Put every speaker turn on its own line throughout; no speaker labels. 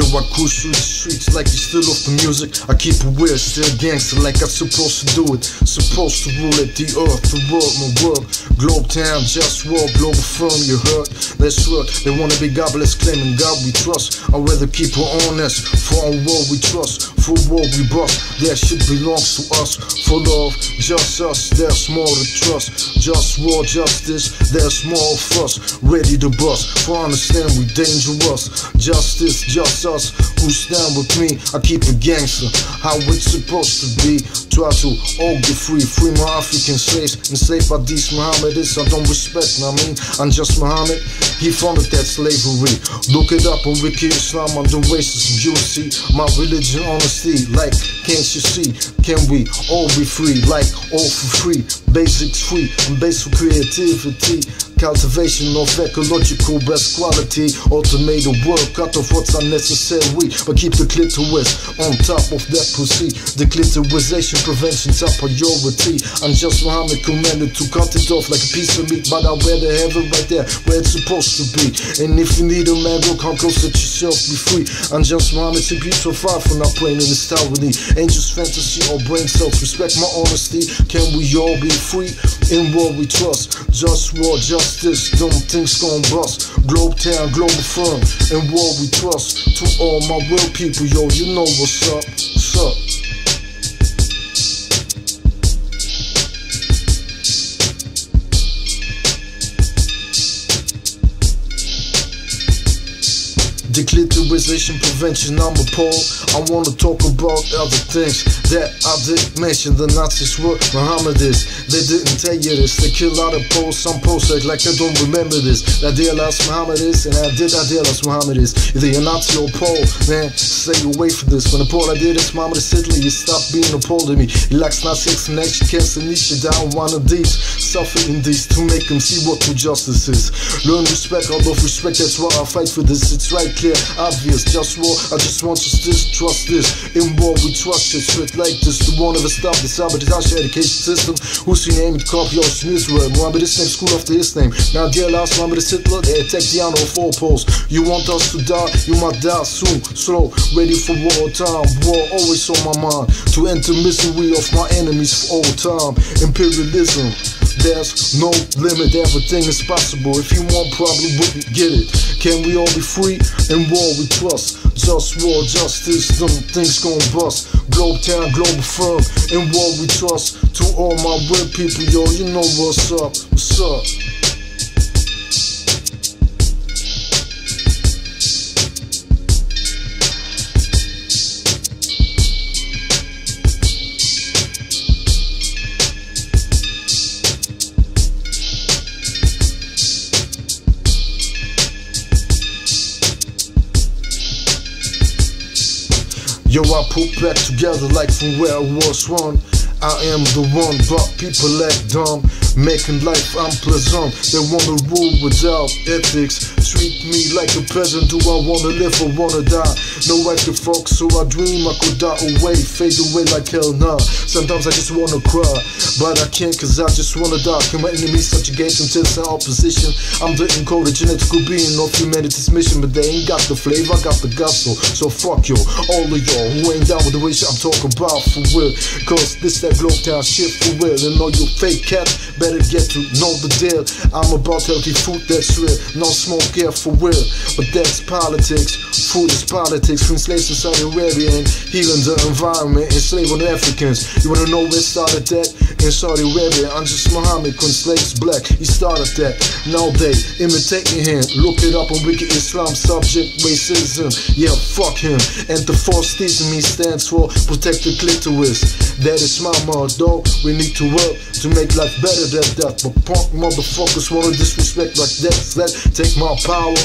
Yo, I cruise through the streets like it's still off the music. I keep it weird, still gangster like I'm supposed to do it. Supposed to rule it, the earth, the world, my world. Globe town, just war, global firm, you heard? Let's work. They wanna be godless, claiming God we trust. I'd rather keep it honest. For our world we trust, for war we bust. That shit belongs to us. For love, just us, there's more to trust. Just war, justice, there's more of us. Ready to bust, for understand we dangerous. Justice, just us who stand with me. I keep it gangster, how it's supposed to be. Try to all get free, free my African slaves. Enslaved by these Mohammedists, I don't respect, I mean, I'm just Muhammad. He founded that slavery. Look it up on Wiki Islam on the racist. You see my religion, honesty. Like, can't you see? Can we all be free? Like, all for free. Basics free and basic creativity. Cultivation of ecological best quality. Automated work out of what's unnecessary. But keep the clitoris on top of that pussy. The clitorisation prevention top priority. I'm just Muhammad commanded to cut it off like a piece of meat. But I'd rather have it right there where it's supposed to be. And if you need a man, go come close, let yourself be free. I'm just Muhammad, to be so far from not praying in this tower. Angels, fantasy, or brain cells. Respect my honesty. Can we all be free in what we trust? Just war, justice, them things gon' bust. Globe town, global firm, in what we trust. To all my real people, yo, you know what's up. Declitterization prevention, I'm appalled. I wanna talk about other things that I didn't mention. The Nazis were Mohammedists. They didn't tell you this. They kill out of Poles. Some Poles act like I don't remember this. I realized Mohammedists, and I did I realize Mohammedists. Either you're Nazi or Pole, man, stay away from this. When the Pole I did this, Mohammed Hitler, you stop being a Pole to me. He likes Nazi explanation, cancer, Nietzsche down one of these. Suffering these to make them see what true justice is. Learn respect, out of respect, that's why I fight for this. It's right clear, obvious, just war. I just want to distrust this. In war, we trust it. Straight like this, the one of us stop the sabotage education system. Who's your name? Copy of Israel. Muhammad is name, school after his name. Now, dear last Muhammad is Hitler, they attack the honor of all poles. You want us to die? You might die soon. Slow, ready for war time. War always on my mind. To enter misery of my enemies for all time. Imperialism. There's no limit, everything is possible. If you want, probably wouldn't get it. Can we all be free? In war we trust. Just war, justice, them things gon' bust. Globe town, global firm. In war we trust. To all my real people, yo, you know what's up. What's up? Yo, I put back together like from where I was one. I am the one, but people act dumb, making life unpleasant. They wanna rule without ethics. Treat me like a peasant. Do I wanna live or wanna die? No, I can fuck, so I dream I could die away, fade away like hell nah. Sometimes I just wanna cry, but I can't cause I just wanna die. Can my enemies subjugate until some opposition? I'm the encoded genetical being of humanity's mission, but they ain't got the flavor, I got the gospel. So fuck you, all of y'all who ain't down with the way I'm talking about for real. Cause this that globe town shit for real. And all you fake cats better get to know the deal. I'm about healthy food that's real. No smoke air for real. But that's politics. Food is politics. From slaves in Saudi Arabia and healing the environment. Enslaving Africans. You wanna know where started that? In Saudi Arabia, I'm just Muhammad when slaves black. He started that. Now they imitating him. Look it up on Wiki Islam subject racism. Yeah, fuck him. And the false theism he stands for protect the clitoris. That is my motto. We need to work to make life better than death. But punk motherfuckers wanna disrespect like that. Let take my power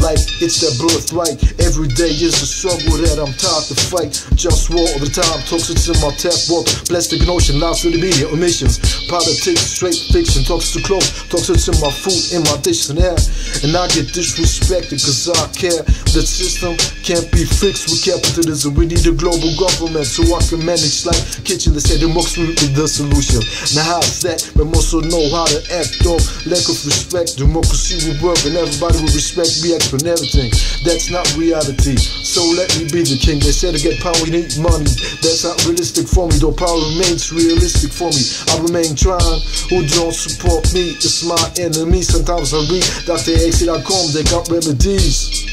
like it's their birthright. Every day is a struggle that I'm tired to fight. Just war all the time, toxics in my tap water. Plastic notion, lies to the media, emissions. Politics, straight fiction, talks to close. Toxics in my food, in my dish and air. And I get disrespected cause I care. The system can't be fixed with capitalism. We need a global government so I can manage like kitchen. They say democracy is the solution. Now how's that? We also know how to act off lack of respect. Democracy will work and everybody will respect me. And everything. That's not reality. So let me be the king. They said to get power, you need money. That's not realistic for me, though power remains realistic for me. I remain trying. Who don't support me? It's my enemy. Sometimes I read DrAxe.com, they got remedies.